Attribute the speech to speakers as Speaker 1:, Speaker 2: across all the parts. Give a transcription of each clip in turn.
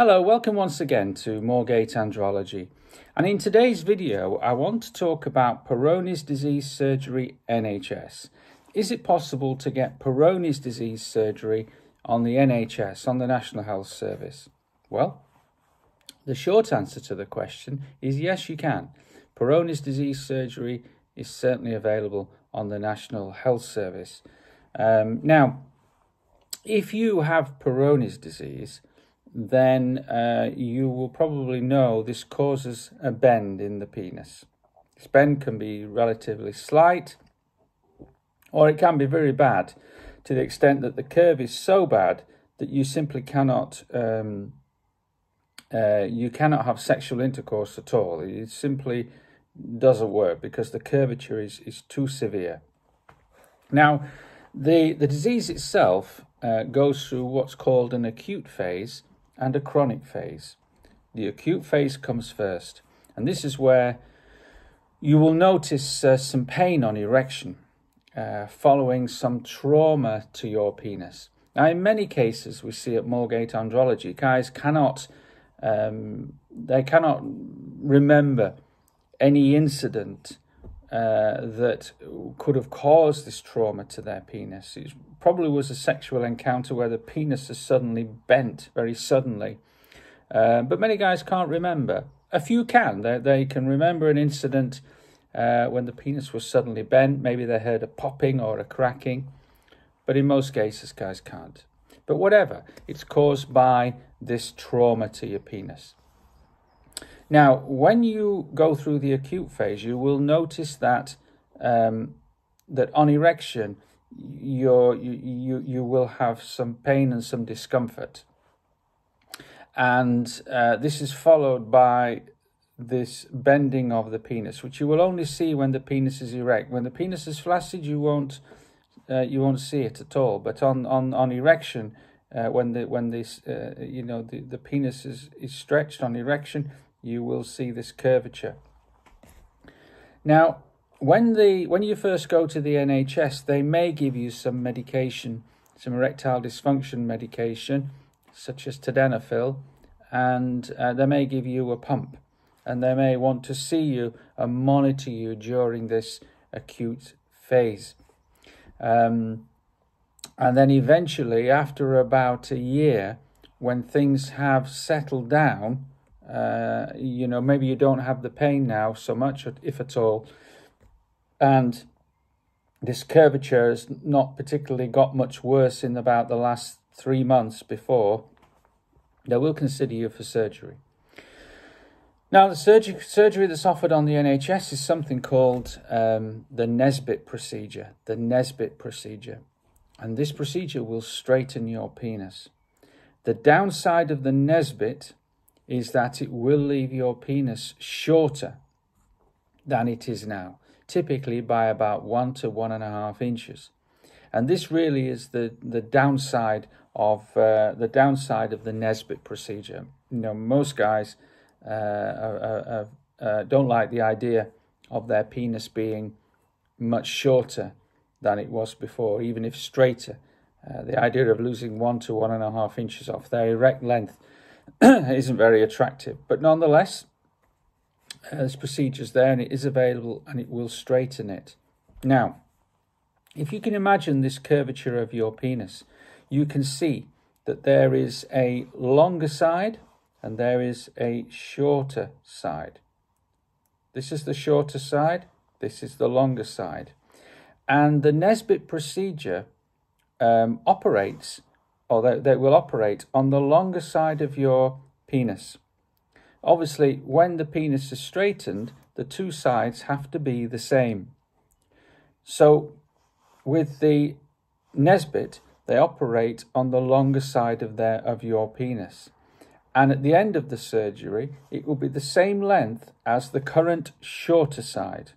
Speaker 1: Hello, welcome once again to Moorgate Andrology. And in today's video, I want to talk about Peyronie's disease surgery NHS. Is it possible to get Peyronie's disease surgery on the NHS, on the National Health Service? Well, the short answer to the question is yes, you can. Peyronie's disease surgery is certainly available on the National Health Service. Um, now, if you have Peyronie's disease, then uh, you will probably know this causes a bend in the penis. This bend can be relatively slight or it can be very bad to the extent that the curve is so bad that you simply cannot um, uh, you cannot have sexual intercourse at all. It simply doesn't work because the curvature is, is too severe. Now, the, the disease itself uh, goes through what's called an acute phase and a chronic phase. The acute phase comes first, and this is where you will notice uh, some pain on erection uh, following some trauma to your penis. Now, in many cases, we see at Moorgate Andrology, guys cannot um, they cannot remember any incident uh, that could have caused this trauma to their penis. It probably was a sexual encounter where the penis is suddenly bent very suddenly. Uh, but many guys can't remember. A few can. They, they can remember an incident uh, when the penis was suddenly bent. Maybe they heard a popping or a cracking. But in most cases, guys can't. But whatever, it's caused by this trauma to your penis. Now, when you go through the acute phase, you will notice that um, that on erection, you you you will have some pain and some discomfort, and uh, this is followed by this bending of the penis, which you will only see when the penis is erect. When the penis is flaccid, you won't uh, you won't see it at all. But on on on erection, uh, when the when this uh, you know the, the penis is, is stretched on erection, you will see this curvature. Now, when the when you first go to the NHS, they may give you some medication, some erectile dysfunction medication, such as tadalafil, and uh, they may give you a pump, and they may want to see you and monitor you during this acute phase. Um, and then eventually, after about a year, when things have settled down, uh, you know, maybe you don't have the pain now so much, if at all, and this curvature has not particularly got much worse in about the last three months before, they will consider you for surgery. Now, the surgery, surgery that's offered on the NHS is something called um, the Nesbit procedure. The Nesbit procedure. And this procedure will straighten your penis. The downside of the Nesbit is that it will leave your penis shorter than it is now, typically by about one to one and a half inches. And this really is the, the downside of uh, the downside of the Nesbit procedure. You know, most guys uh, uh, don't like the idea of their penis being much shorter than it was before, even if straighter. Uh, the idea of losing one to one and a half inches off their erect length isn't very attractive. But nonetheless, uh, there's procedures there and it is available and it will straighten it. Now, if you can imagine this curvature of your penis, you can see that there is a longer side and there is a shorter side. This is the shorter side, this is the longer side. And the Nesbit procedure um, operates or they, will operate on the longer side of your penis. Obviously, when the penis is straightened, the two sides have to be the same. So, with the Nesbit, they operate on the longer side of their of your penis. And at the end of the surgery, it will be the same length as the current shorter side.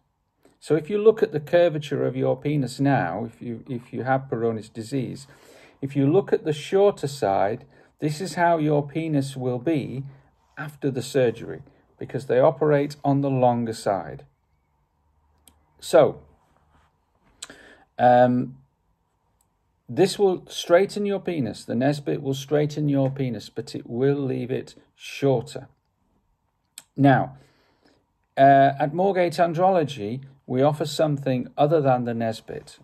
Speaker 1: So if you look at the curvature of your penis now, if you if you have Peyronie's disease, if you look at the shorter side, this is how your penis will be after the surgery because they operate on the longer side. So, um, This will straighten your penis. The Nesbit will straighten your penis, but it will leave it shorter. Now, uh, at Moorgate Andrology, we offer something other than the Nesbit.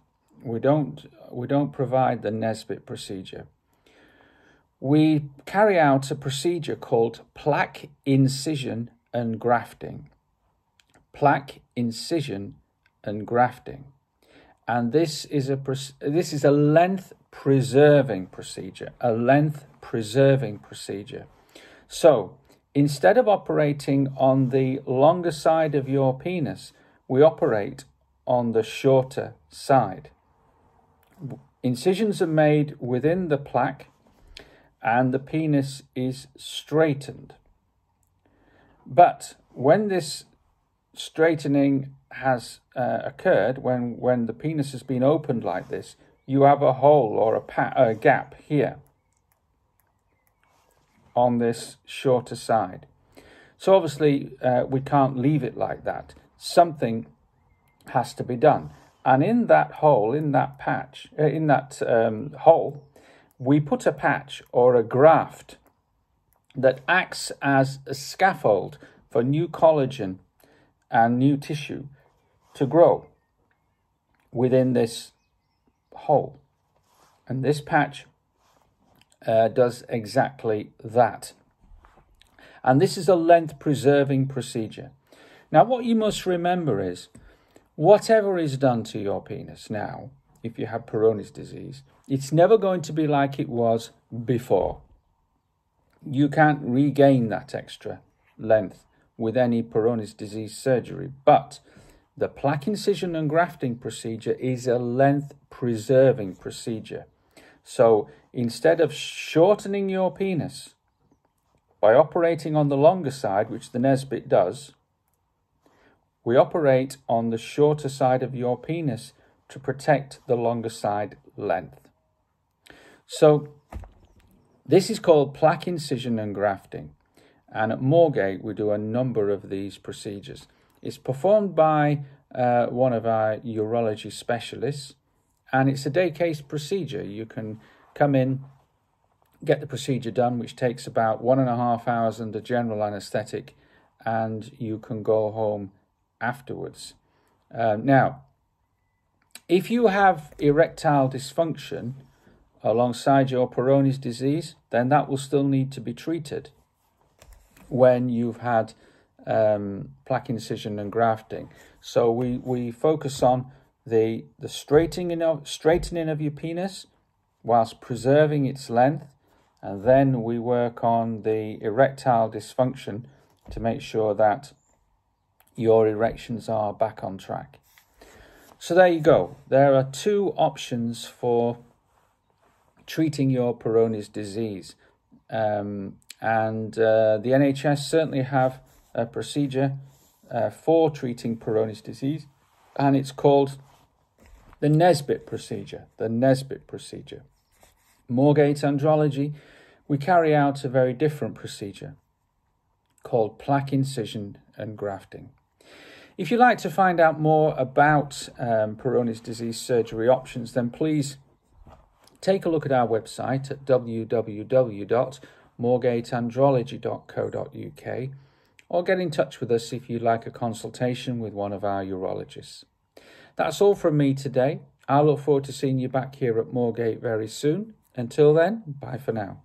Speaker 1: We don't, we don't provide the Nesbit procedure. We carry out a procedure called plaque incision and grafting. Plaque incision and grafting. And this is a this is a length preserving procedure, a length preserving procedure. So, instead of operating on the longer side of your penis, we operate on the shorter side. Incisions are made within the plaque and the penis is straightened. But when this straightening has uh, occurred, when, when the penis has been opened like this, you have a hole or a, a gap here on this shorter side. So obviously uh, we can't leave it like that. Something has to be done. And in that hole, in that patch, uh, in that um, hole, we put a patch or a graft that acts as a scaffold for new collagen and new tissue to grow within this hole. And this patch uh, does exactly that. And this is a length preserving procedure. Now, what you must remember is whatever is done to your penis now, if you have Peyronie's disease, it's never going to be like it was before. You can't regain that extra length with any Peyronie's disease surgery, but the plaque incision and grafting procedure is a length preserving procedure. So instead of shortening your penis by operating on the longer side, which the Nesbit does, we operate on the shorter side of your penis to protect the longer side length. So this is called plaque incision and grafting. And at Moorgate, we do a number of these procedures. It's performed by uh, one of our urology specialists, and it's a day case procedure. You can come in, get the procedure done, which takes about one and a half hours under general anaesthetic, and you can go home afterwards. Uh, now, if you have erectile dysfunction, alongside your Peyronie's disease, then that will still need to be treated when you've had um, plaque incision and grafting. So we, we focus on the, the straightening of, straightening of your penis whilst preserving its length, and then we work on the erectile dysfunction to make sure that your erections are back on track. So there you go. There are two options for treating your Peyronie's disease. Um, and uh, the NHS certainly have a procedure uh, for treating Peyronie's disease, and it's called the Nesbit procedure. The Nesbit procedure. Moorgate Andrology, we carry out a very different procedure called plaque incision and grafting. If you'd like to find out more about um, disease surgery options, then please take a look at our website at www.moorgateandrology.co.uk or get in touch with us if you'd like a consultation with one of our urologists. That's all from me today. I look forward to seeing you back here at Moorgate very soon. Until then, bye for now.